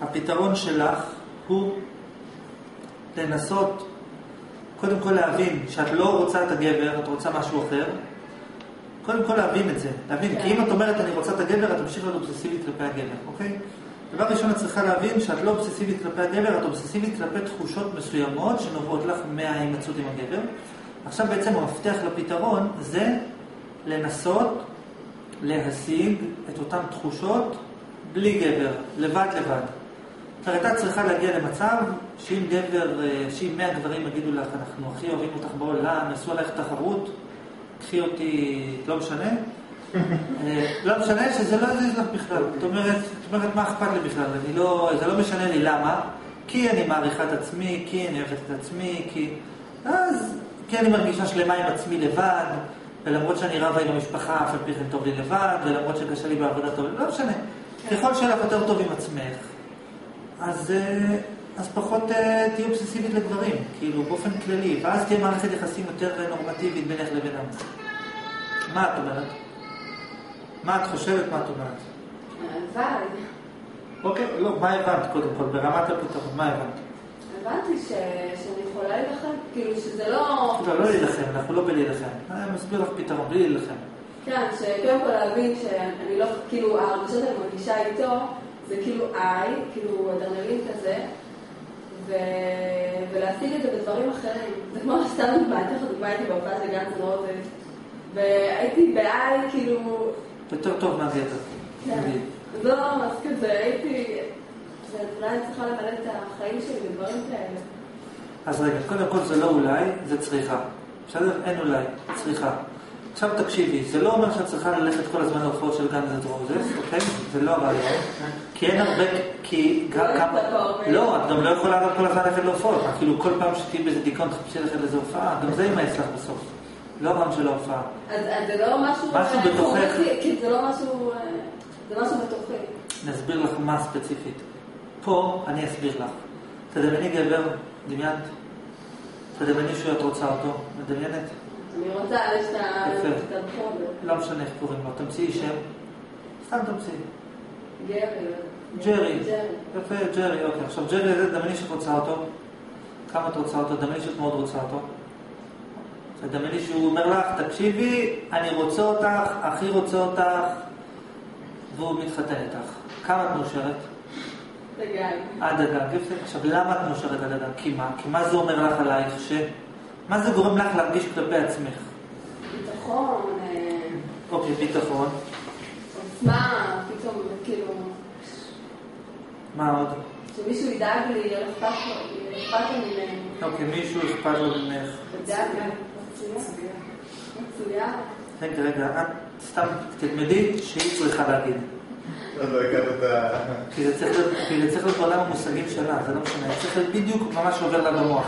הפתרון שלך הוא לנסות קודם כל להבין שאת לא רוצה את הגבר, את רוצה משהו אחר. קודם כל להבין את זה, להבין, כי אם את אומרת אני רוצה את הגבר, את תמשיך להיות אובססיבית כלפי הגבר, אוקיי? דבר ראשון, את צריכה להבין שאת לא אובססיבית כלפי הגבר, את אובססיבית כלפי תחושות מסוימות שנובעות לך מההימצאות עם הגבר. עכשיו בעצם המפתח לפתרון זה לנסות להשיג את אותן תחושות בלי גבר, לבד לבד. את צריכה להגיע למצב שאם גבר, אה, שאם מאה גברים יגידו לך, אנחנו הכי אוהבים אותך בעולם, יעשו עלייך תחרות, קחי אותי, לא משנה. אה, לא משנה שזה לא יזיז לך בכלל. זאת אומרת, זאת אומרת, מה אכפת לי בכלל? אני לא, זה לא משנה לי למה. כי אני מעריכה את עצמי, כי אני אוהבת את עצמי, כי... אז, כי אני מרגישה שלמה עם עצמי לבד, ולמרות שאני רבה עם המשפחה, אף על פי כן טוב לי לבד, ולמרות שקשה לי בעבודה טוב, לא משנה. ככל לך יותר טוב עם עצמך, אז, אה, אז פחות אה, תהיי אובססיבית לגברים, כאילו, באופן כללי, ואז תהיה מערכת יחסים יותר נורמטיבית בינך לבינם. מה את אומרת? מה את חושבת, מה את אומרת? הלוואי. אוקיי, לא, מה הבנת קודם כל, ברמת הפתרון, מה הבנת? הבנתי ש- שאני יכולה להילחם, כאילו שזה לא... לא, לא להילחם, אנחנו לא בלהילחם. אני מסביר לך פתרון, בלי להילחם. כן, שקודם כל להבין שאני לא, כאילו, ההרגשות שאני מרגישה איתו, זה כאילו איי, כאילו אדרנלין כזה, ו... ולהשיג את זה בדברים אחרים. זה כמו סתם דוגמא, אני אתן לך דוגמא, הייתי בהופעה של גנץ רוזס, והייתי באיי, כאילו, יותר טוב מהגבר. כן, נגיד. לא, אז כזה, הייתי, ואולי אני צריכה למלא את החיים שלי בדברים כאלה. אז רגע, קודם כל זה לא אולי, זה צריכה. בסדר? אין אולי, צריכה. עכשיו תקשיבי, זה לא אומר שאת צריכה ללכת כל הזמן להופעות של גן זד רוזס, אוקיי? זה לא הרעיון. כי אין הרבה, כי גם לא. לא, את גם לא יכולה גם כל הזמן ללכת להופעות. כאילו כל פעם שתהיי באיזה דיכאון תחפשי ללכת לאיזה הופעה, גם זה יימאס לך בסוף. לא הרעיון של ההופעה. אז זה לא משהו... משהו אה, בתוכך. חורקי, כאילו, זה לא משהו... אה, זה משהו בתוכי. אני אסביר לך מה ספציפית. פה אני אסביר לך. תדמייני גבר, דמיינת? תדמייני שאת רוצה אותו, מדמיינת? אני רוצה, יש את לא משנה איך קוראים לו, תמציאי שם. סתם תמציאי. גרי. ג'רי. יפה, ג'רי, אוקיי. עכשיו ג'רי הזה, דמייני שאת רוצה אותו. כמה את רוצה אותו? דמייני שאת מאוד רוצה אותו. תדמייני שהוא אומר לך, תקשיבי, אני רוצה אותך, הכי רוצה אותך, והוא מתחתן איתך. כמה את מאושרת? עד הגג, יפה. עכשיו, למה את מאושרת עד הגג? כי מה? כי מה זה אומר לך עלייך ש... מה זה גורם לך להרגיש כלפי עצמך? ביטחון, אה, אוקיי, ביטחון. עוצמה, פתאום, כאילו, מה עוד? שמישהו ידאג לי, אכפת לו, יהיה אכפת לו ממני. אוקיי, מישהו אכפת לו ממך. רגע, רגע, את סתם תלמדי שהיא צריכה להגיד. לא הכרת את ה... כי זה צריך להיות, כי זה צריך להיות בעולם המושגים שלה, זה לא משנה. זה צריך להיות בדיוק ממש עובר לה במוח.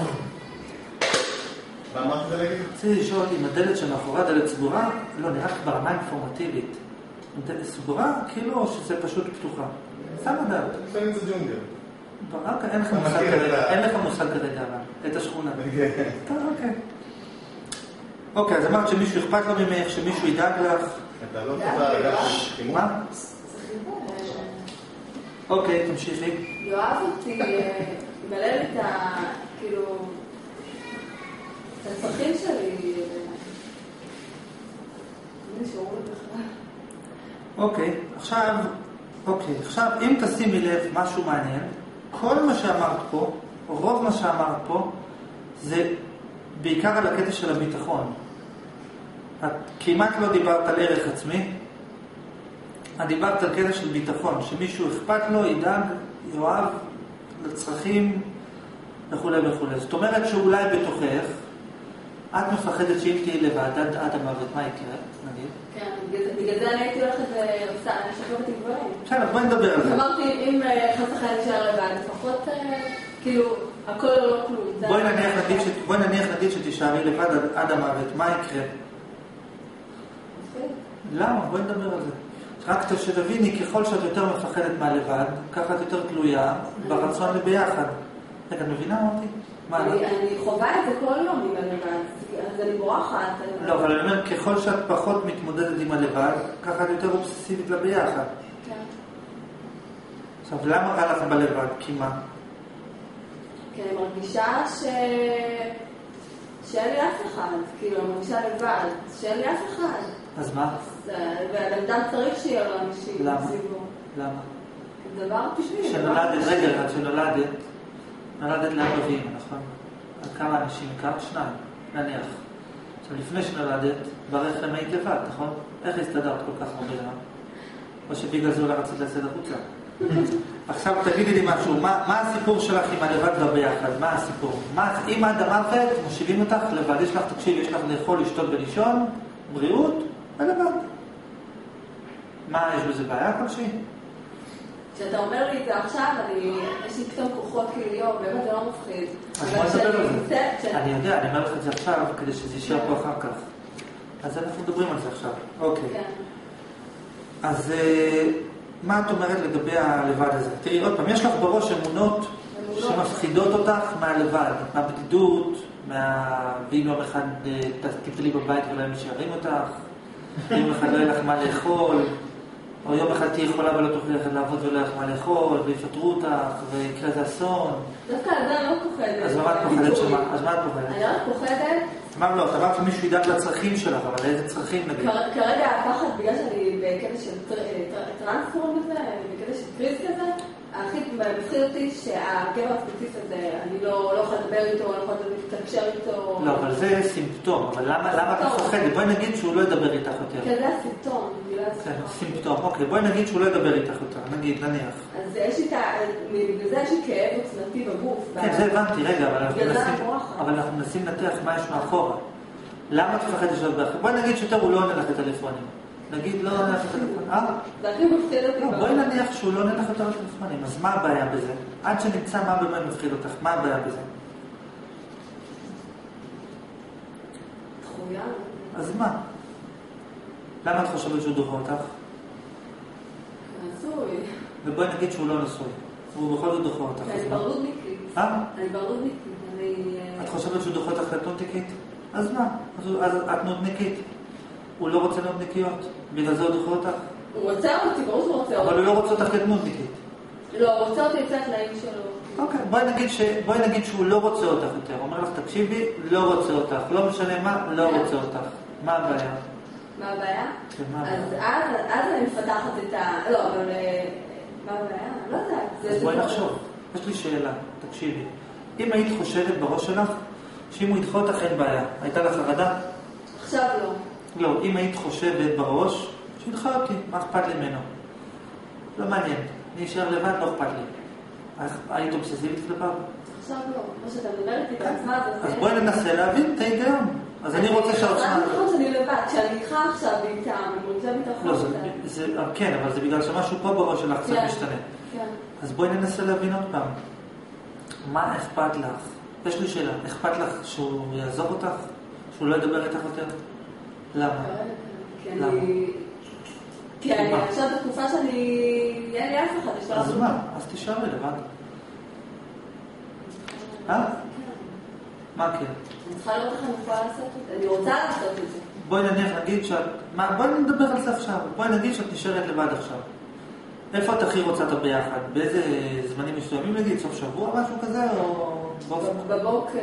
רציתי לשאול אם הדלת שמאחורי הדלת סגורה, לא, נראה לך ברמה אינפורמטיבית. סגורה, כאילו, שזה פשוט פתוחה. סתם לדעת. לפעמים זה ג'ונגל. רק אין לך אתה מושג מכיר את כרגע, ה- אין לך מושג כרגע, אבל, את השכונה. כן. טוב, אוקיי. אוקיי, אז אמרת שמישהו אכפת לו ממך, שמישהו ידאג לך. אתה לא? מה? אה, אוקיי, תמשיכי. יואב אותי, אה, ימלא לי את ה... כאילו... הצרכים שלי. אה. אוקיי, עכשיו, אוקיי, עכשיו אם תשימי לב משהו מעניין, כל מה שאמרת פה, רוב מה שאמרת פה, זה בעיקר על הקטע של הביטחון. את כמעט לא דיברת על ערך עצמי, את דיברת על קטע של ביטחון, שמישהו אכפת לו, ידאג, יאהב לצרכים וכולי וכולי. זאת אומרת שאולי בתוכך, את מפחדת שאם תהיי לבד עד המוות, מה יקרה, נגיד? כן, בגלל זה- אני הייתי הולכת ועושה, אני שוכבת עם גברים. בסדר, בואי נדבר על זה. אמרתי, אם אה, חס וחלילה נשאר לבד, לפחות, אה, כאילו, הכל או לא כלום. בואי נניח נגיד, שתישארי לבד עד, המוות, מה יקרה? מצחיק. למה? בואי נדבר על זה. רק שתביני, ככל שאת יותר מפחדת מהלבד, ככה את יותר תלויה ברצון לביחד. רגע, את מבינה אותי? מה? אני חווה את זה כל יום עם הלבד, אז אני בורחת. לא, אבל אני אומר, ככל שאת פחות מתמודדת עם הלבד, ככה את יותר אובססיבית לביחד. כן. עכשיו, למה רע לך בלבד? כי מה? כי אני מרגישה ש... שאין לי אף אחד, כאילו, אני מרגישה לבד, שאין לי אף אחד. אז מה? אדם צריך שיהיה לו אנשים למה? למה? דבר טבעי. כשנולדת, רגע, עד שנולדת, נולדת לאבא ואמא, נכון? על כמה אנשים? כמה? שניים, נניח. עכשיו, לפני שנולדת, ברחם היית לבד, נכון? איך הסתדרת כל כך הרבה זמן? או שבגלל זה אולי רצית לצאת החוצה? עכשיו תגידי לי משהו, מה, מה הסיפור שלך עם הלבד והביחד? מה הסיפור? מה, אם עד המוות מושיבים אותך לבד, יש לך, תקשיב, יש לך לאכול, לשתות ולישון, בריאות, ולבד. מה, יש בזה בעיה כלשהי? כשאתה אומר לי את זה עכשיו, אני, יש לי פתאום כוחות יואו, באמת זה לא מפחיד. אז בוא נדבר על זה. אני יודע, אני אומר לך את זה עכשיו, כדי שזה יישאר פה אחר כך. אז אנחנו מדברים על זה עכשיו. אוקיי. כן. אז אה, מה את אומרת לגבי הלבד הזה? תראי, עוד פעם, יש לך בראש אמונות. שמפחידות אותך מהלבד, מהבדידות, מה... ואם יום אחד אה, תפלי בבית ולא שירים אותך, יום אחד לא יהיה לך מה לאכול, או יום אחד תהיי חולה ולא תוכלי ללכת לעבוד ולא יהיה לך מה לאכול, ויפטרו אותך, ויקרה איזה אסון. דווקא על זה אני לא פוחדת. אז מה את פוחדת שמה? אז מה את פוחדת? אני רק פוחדת, אמר לא, את אמרת שמישהו ידאג לצרכים שלך, אבל איזה צרכים נגיד? כר- כרגע הפחד, בגלל שאני בקטע של טר- טר- טרנס קוראים לזה, בקטע של קריז כזה, הכי מפחיד אותי שהגבר הספציפי הזה, אני לא לא יכולה לדבר איתו, אני לא יכולה להתקשר איתו. לא, אבל זה סימפטום, אבל למה את. מפחדת? בואי נגיד שהוא לא ידבר איתך יותר. כן, זה הסימפטום. סימפטום, אוקיי, בואי נגיד שהוא לא ידבר איתך יותר, נגיד, נניח. אז יש את ה... בגלל זה יש לי כאב עוצמתי בגוף. כן, זה הבנתי, רגע, אבל אנחנו מנסים. אבל אנחנו מנסים לנתח מה יש מאחורה. למה את מפחדת לשאול באחר? בואי נגיד שיותר הוא לא עונה לך לטלפונים. נגיד לא עונה לך לטלפונים. אה? זה הכי מפחיד אותי. לא. בואי נניח שהוא לא עונה לך יותר לטלפונים, אז מה הבעיה בזה? עד שנמצא מה באמת מפחיד אותך, מה הבעיה בזה? אז מה? למה את חושבת שהוא דוחה אותך? נשוי. ובואי נגיד שהוא לא נשוי, והוא בכל זאת דוחה אותך. אני? ברודניקית. אה? אני ברודניקית. אה, את חושבת שהוא דוחה אותך לנודניקית? אז מה? אז הוא- אז את נודניקית. הוא לא רוצה נודניקיות, בגלל זה הוא דוחה אותך? הוא רוצה אותי, ברור שהוא רוצה אבל אותי. הוא לא רוצה אותך כנודניקית. לא, הוא רוצה אותי לפי התנאים שלו. אוקיי, בואי נגיד, ש... בואי נגיד שהוא לא רוצה אותך יותר. הוא אומר לך, תקשיבי, לא רוצה אותך. לא משנה מה, לא רוצה אותך. מה הבעיה? מה הבעיה? כן, אז? אז אני מפתחת את ה... לא, אבל... אה, מה הבעיה? לא יודעת. זה- אז בואי נחשוב. יש לי שאלה, תקשיבי. אם היית חושבת בראש שלך, שאם הוא ידחה אותך אין בעיה, הייתה לך חרדה? עכשיו לא. לא, אם היית חושבת בראש, שידחה אותי, מה אכפת לי ממנו? לא מעניין, אני אשאר לבד, לא אכפת לי. אז היית אובססיבית כלפיו? עכשיו לא. מה שאתה מדבר איתי בעצמה. אז בואי ננסה להבין את ההיגיון. אז אני רוצה שהעוצמה... רק נכון שאני לבד. כשאני איתך עכשיו איתם, אני מרגישה ביטחון. לא, זה, קצת. זה, כן, אבל זה בגלל שמשהו פה בראש שלך קצת כן. משתנה. כן. אז בואי ננסה להבין עוד פעם. מה אכפת לך? יש לי שאלה, אכפת לך שהוא יעזוב אותך? שהוא לא ידבר איתך יותר? למה? כי למה? אני... כי אני? עכשיו בתקופה שאני... אין לי אף אחד, יש לו אז מה? אז תישארי לבד. אה? מה כן? אני צריכה לראות איך אני יכולה לעשות את זה. אני רוצה לעשות את זה. בואי נניח נגיד שאת... מה, בואי נדבר על זה עכשיו. בואי נגיד שאת נשארת לבד עכשיו. איפה את הכי רוצה את הביחד? באיזה זמנים מסוימים נגיד? סוף שבוע משהו כזה? או. בבוקר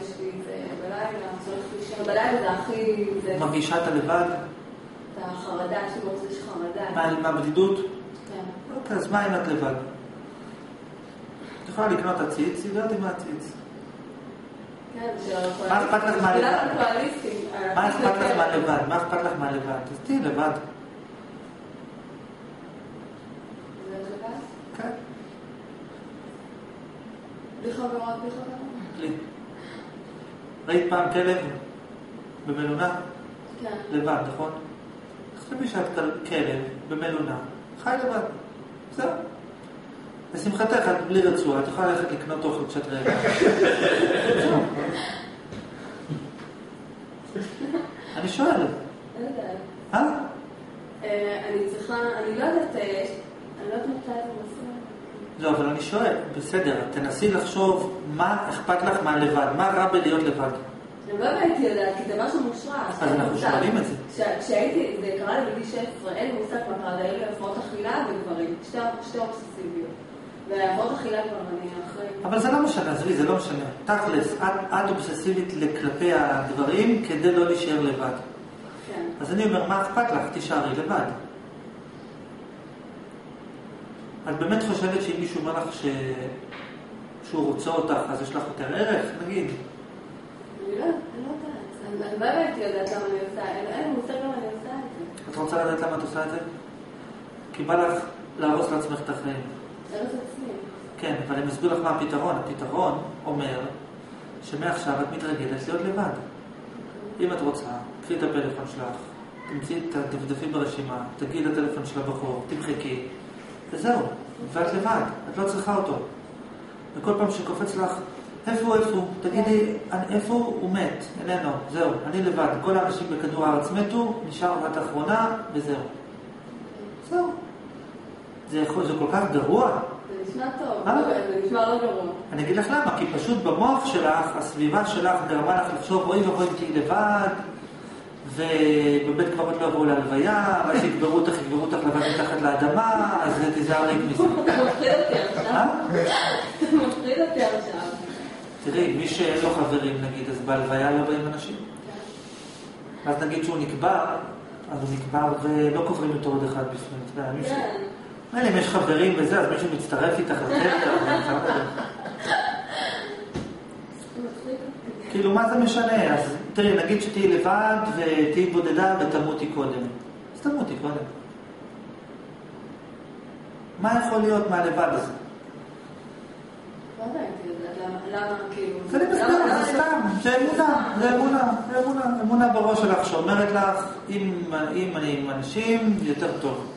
יש לי את זה, בלילה, צריך לישון. בלילה זה הכי... מרגישה את הלבד? את החרדה, מאוד יש חרדה. מה- מהבדידות? כן. אוקיי, אז מה אם את לבד? את יכולה לקנות עציץ, היא יודעת עם העציץ. כן, מה אכפת לך? תפילת הקואליסטים. מה אכפת לך? מה אכפת לך מהלבד? אז תהיי לבד. לבד? כן. בלי חברות, בלי חברות. לי. ראית פעם כלב במלונה? כן. לבד, נכון? תחשבי שאת כל- כלב במלונה, חי לבד. זהו. לשמחתך, את בלי רצועה, את יכולה ללכת לקנות אוכל כשאת רעבה. אני שואל, לא. אה? אה, אני צריכה, אני לא יודעת, אה, אני לא יודעת מתי זה. לא, אבל אני שואל, בסדר, תנסי לחשוב מה אכפת לך מהלבד, מה רע בלהיות לבד. אני לא הייתי יודעת, כי זה משהו מושרש. אז אנחנו. שואלים את זה. כש- כשהייתי, זה קרה לי בגיל 16, אין לי מושג מה קרה, היו לי הפרעות אכילה וגברים, שתי שתי אובססיביות. והפרעות אכילה כבר אני אחרי... אבל זה לא משנה, עזבי, זה לא משנה. תכלס, את, את אובססיבית כלפי הדברים כדי לא להישאר לבד. כן. אז אני אומר, מה אכפת לך? תישארי לבד. את באמת חושבת שאם מישהו אומר לך ש... שהוא רוצה אותך, אז יש לך יותר ערך? נגיד. אני לא אני לא יודעת. אני- לא הייתי יודעת למה אני עושה, אין לי מושג למה אני עושה את זה. את רוצה לדעת למה את עושה את זה? כי בא לך להרוס לעצמך את החיים. כן, אבל אני מסביר לך מה הפתרון. הפתרון אומר שמעכשיו את מתרגלת להיות לבד. אם את רוצה, קחי את הפלאפון שלך, תמצאי את הדפדפי ברשימה, תגיעי לטלפון של הבחור, תמחקי, וזהו, ואת לבד, את לא צריכה אותו. וכל פעם שקופץ לך, איפה הוא, איפה הוא? תגידי, "אני- איפה הוא? הוא מת, איננו, זהו, אני לבד. כל האנשים בכדור הארץ מתו, נשאר רק האחרונה, וזהו. זה, זה כל כך גרוע. זה נשמע טוב? זה נשמע לא גרוע. אני אגיד לך למה, כי פשוט במוח שלך, הסביבה שלך גרמה לך לחשוב, אוי ואבוי אם תהיי לבד, ובבית קברות לא יבואו להלוויה, ואז יקברו אותך, יקברו אותך לבד מתחת לאדמה, אז תיזהרי מזה. אתה מפחיד אותי עכשיו. מפחיד אותי עכשיו. תראי, מי שאין לו חברים נגיד, אז בהלוויה לא באים אנשים. אז נגיד שהוא נקבר, אז הוא נקבר ולא קוברים אותו עוד אחד בפנים. אתה יודע, מישהו- כן. מילא אם יש חברים וזה, אז מישהו מצטרף איתך לא אותי. כאילו, מה זה משנה? אז תראי, נגיד שתהיי לבד ותהיי בודדה ותמותי קודם. אז תמותי קודם. מה יכול להיות מהלבד הזה? לא כאילו... זה אני מסביר למה- לך, זה סתם, זה אמונה, זה אמונה, זה אמונה, אמונה בראש שלך שאומרת לך, אם אני עם אנשים, יותר טוב.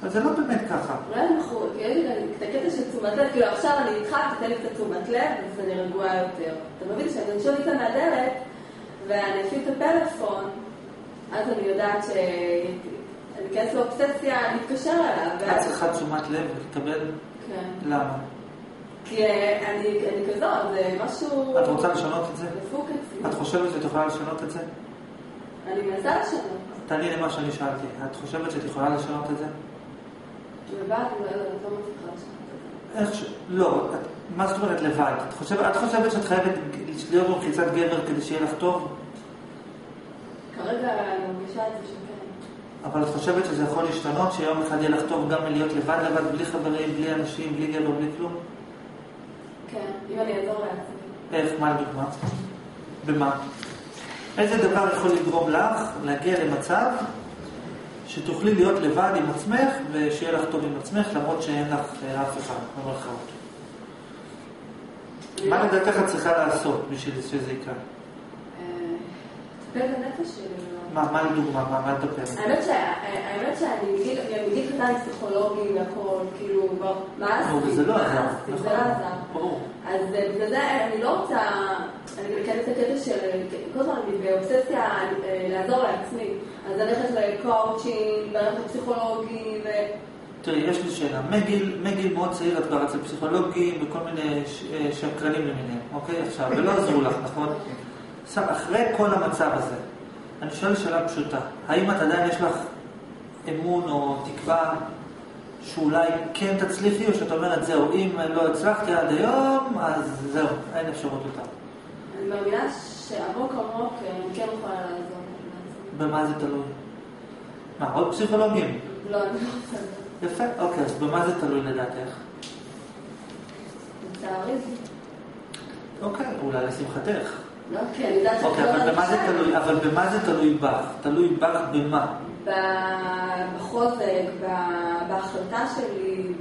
אבל זה לא באמת ככה. אולי אנחנו, גם את הקטע של תשומת לב, כאילו עכשיו אני איתך, תתן לי קצת תשומת לב, אז אני רגועה יותר. אתה מבין שאני אנשום איתה מהדלת, ואני אפעיל את הפלאפון, אז אני יודעת ש... אני אכנס לאובססיה, להתקשר אליו, את. צריכה תשומת לב ולקבל, כן. למה? כי אה, אני כזאת, זה משהו... את רוצה לשנות את זה? את חושבת שאת יכולה לשנות את זה? אני מנסה לשנות. תעני למה שאני שאלתי. את חושבת שאת יכולה לשנות את זה? לבד, לא לא מצליחה. לא. מה זאת אומרת לבד? את חושבת, את חושבת שאת חייבת להיות במחיצת גבר כדי שיהיה לך טוב? כרגע אני מרגישה את זה שכן. אבל את חושבת שזה יכול להשתנות, שיום אחד יהיה לך טוב גם מלהיות לבד לבד, בלי חברים, בלי אנשים, בלי גבר, בלי כלום? כן, אם אני אעזור לעצמי. איך? מה לדוגמה? במה? איזה דבר יכול לגרום לך להגיע למצב שתוכלי להיות לבד עם עצמך ושיהיה לך טוב עם עצמך למרות שאין לך אה, אף אחד, במרכאות? מה לדעתך את צריכה לעשות בשביל שזה יקרה? אה, לטפל בנפש שלי. לא. מה, מה לדוגמה? מה, לטפל? האמת שאני מגיל קטן פסיכולוגי והכל, כאילו, נו, עשיתי? וזה לא מה עזר. זה נכון, לא עזר. אז אה, בגלל זה אני לא רוצה, אני מכנס את הקטע של, כל הזמן אני באובססיה אה, לעזור לעצמי. אז ללכת לקואוצ'ינג, ללכת לפסיכולוגי, ו... תראי, יש לי שאלה. מגיל, מגיל מאוד צעיר את כבר אצל פסיכולוגים וכל מיני ש- אה, שקרנים למיניהם, אוקיי? עכשיו, ולא עזרו לך, נכון? עכשיו, אחרי כל המצב הזה, אני שואל שאלה פשוטה. האם את עדיין יש לך אמון או תקווה שאולי כן תצליחי, או שאת אומרת, זהו, אם לא הצלחתי עד היום, אז זהו, אין אפשרות יותר. אני מאמינה שעמוק עמוק אה, אני כן יכולה לעזור. במה זה תלוי? מה, עוד פסיכולוגים? לא, אני לא. יפה, אוקיי, אז במה זה תלוי לדעתך? לצערי. אוקיי, אולי לשמחתך. לא, כי אני יודעת אוקיי, שאני לא אבל במה זה מרגישה. תלוי? אבל במה זה תלוי בך? תלוי בך במה? בחוזק, בהחלטה שלי,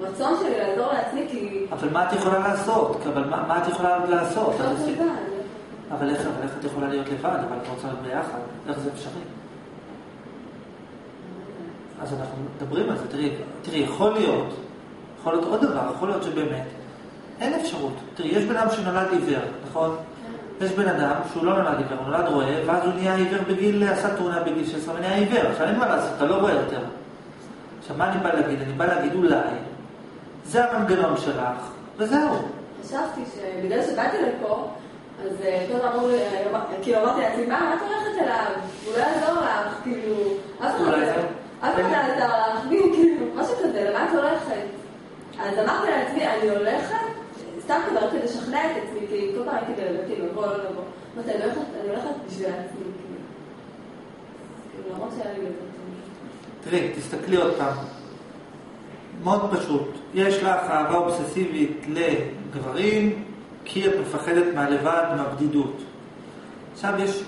ברצון שלי לעזור לעצמי, כי... אבל מה את יכולה לעשות? אבל מה, מה את יכולה לעשות? לא לבד. אבל איך, אבל איך את יכולה להיות לבד? אבל את רוצה להיות ביחד? איך זה אפשרי? אז אנחנו מדברים על זה. תראי, תראי, יכול להיות, יכול להיות עוד דבר, יכול להיות שבאמת אין אפשרות. תראי, יש בן אדם שנולד עיוור, נכון? יש בן אדם שהוא לא נולד עיוור, הוא נולד רואה, ואז הוא נהיה עיוור בגיל, עשה תאונה בגיל 16 ונהיה עיוור. עכשיו אין מה לעשות, אתה לא רואה יותר. עכשיו, מה אני בא להגיד? אני בא להגיד אולי, זה המנגנון שלך, וזהו. חשבתי שבגלל שבאתי לפה, אז אה, כל הזמן אמרו לי, אה, כאילו אמרתי לעצמי, מה, מה את הולכת אליו? הוא לא יעזור לך, כאילו, אף אחד לא זה- אף אחד לא יעזור לך, בדיוק, כאילו, משהו כזה, למה את הולכת? אז אמרתי לעצמי, אני הולכת, סתם רק כדי לשכנע את עצמי, כי כל פעם הייתי בלבטים, לבוא, לא לבוא. אמרתי, אני הולכת, בשביל עצמי, כאילו. כאילו, למרות שהיה לי בלבטים. תראי, תסתכלי עוד פעם. מאוד פשוט. יש לך אהבה אובססיבית לגברים, כי את מפחדת מהלבד, מהבדידות. עכשיו יש,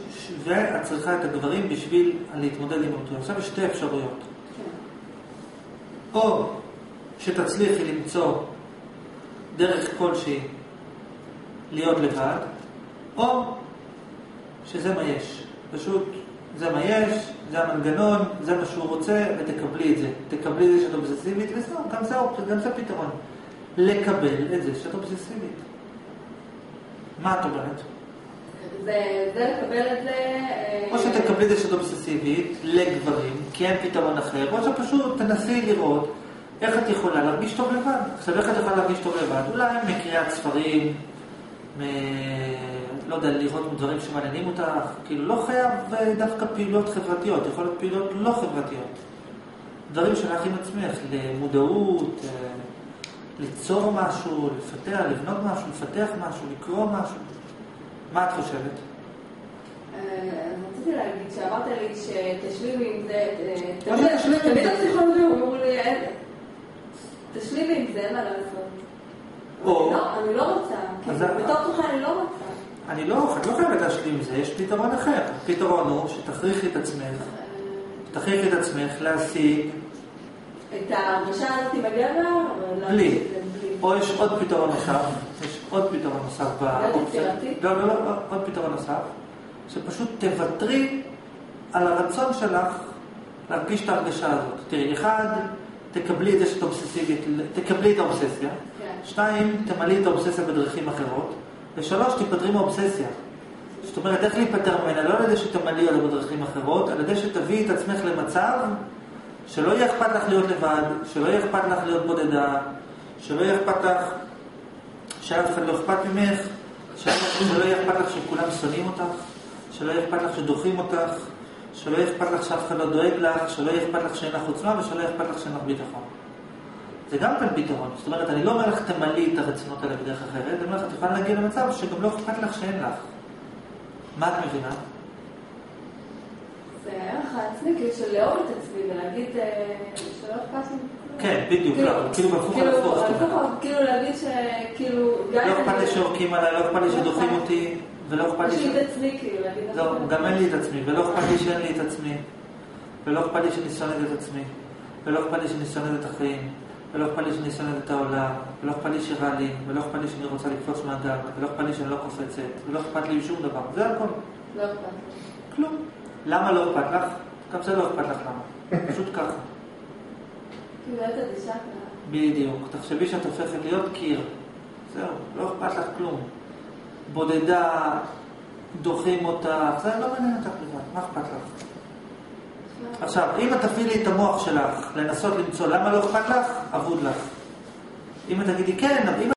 ואת צריכה את הגברים בשביל להתמודד עם אותו. עכשיו יש שתי אפשרויות. או שתצליחי למצוא דרך כלשהי להיות לבד, או שזה מה יש. פשוט זה מה יש, זה המנגנון, זה מה שהוא רוצה, ותקבלי את זה. תקבלי את זה שאת אובססיבית, וזהו, גם זה, גם זה הפתרון. לקבל את זה שאת אובססיבית. מה את אומרת? זה, זה לקבל את זה... אה, או שתקבלי את זה שאת אובססיבית לגברים, כי אין פתרון אחר, או שפשוט תנסי לראות איך את יכולה להרגיש טוב לבד. עכשיו, איך את יכולה להרגיש טוב לבד? אולי מקריאת ספרים, מ... לא יודע, לראות דברים שמעניינים אותך, כאילו לא חייב אה, דווקא פעילויות חברתיות, יכול להיות פעילויות לא חברתיות. דברים שלך עם עצמך, למודעות, אה, ליצור משהו, לפתח, לבנות משהו, לפתח משהו, לקרוא משהו. מה את חושבת? אה, רציתי להגיד, שאמרת לי שתשלימי עם זה, אה, תמיד- הפסיכולוגים אמרו לי, "אין, תשלימי עם זה, אין מה לעשות. אני לא- אני לא רוצה, כאילו, בתוך תוכה אני לא רוצה. אני לא, את לא חייבת להשלים עם זה, יש פתרון אחר. הפתרון הוא שתכריחי את עצמך, אה, תכריחי את עצמך להשיג, את ההרגשה הזאת עם הגבר, לא... בלי. או יש עוד פתרון נוסף, יש עוד פתרון נוסף באופציה. יצירתי? לא, לא, לא, לא, עוד פתרון נוסף, שפשוט תוותרי על הרצון שלך להרגיש את ההרגשה הזאת. תראי, אחד, תקבלי את זה שאת אובססיבית, תקבלי את האובססיה. כן. שתיים, תמלאי את האובססיה בדרכים אחרות. ושלוש, תיפטרי מאובססיה. זאת אומרת, איך להיפטר ממנה? לא על ידי שתמלאי אותה בדרכים אחרות, על ידי שתביאי את עצמך למצב שלא יהיה אכפת לך להיות לבד, שלא יהיה אכפת לך להיות בודדה, שלא יהיה אכפת לך שאף אחד לא אכפת ממך, שלא יהיה אכפת לך שכולם שונאים אותך, שלא יהיה אכפת לך שדוחים אותך, שלא יהיה אכפת לך שאף אחד לא דואג לך, שלא יהיה אכפת לך שאין לך עוצמה ושלא יהיה אכפת לך שאין לך ביטחון. זה גם כן פתרון. זאת אומרת, אני לא אומר לך תמלאי את הרצונות האלה בדרך אחרת, אני אומר לך, את יכולה להגיע למצב שגם לא אכפת לך שאין לך. מה את מבינה? הערך העצמי, כאילו של לאהוב את עצמי ולהגיד אה, שלא אכפת לי. מכלום. כן, בדיוק, לא, כאילו בהפוך על כאילו, הפוך. כאילו להגיד שכאילו, לא אכפת לי שיורקים עליי, לא אכפת לי שדוחים אותי, ולא אכפת לי יש. לי את עצמי, כאילו, להגיד. לא, גם אין לי את עצמי, ולא אכפת לי שאין לי את עצמי, ולא אכפת לי שאני שונאת את עצמי, ולא אכפת לי שאני שונאת את החיים, ולא אכפת לי שאני שונאת את העולם, ולא אכפת לי שרע לי, ולא אכפת לי שאני רוצה לקפוץ מהגג, ולא אכפת לי שאני לא קופצת, ולא אכפת לי משום דבר, זה הכל. לא אכפת לי. כלום. למה לא אכפת לך? גם זה לא אכפת לך למה. פשוט ככה. בדיוק. תחשבי שאת הופכת להיות קיר. זהו, לא אכפת לך כלום. בודדה, דוחים אותך, זה לא מעניין אותך בכלל, מה אכפת לך? עכשיו, אם את תפעילי את המוח שלך לנסות למצוא למה לא אכפת לך, אבוד לך. אם את תגידי כן, אבל אם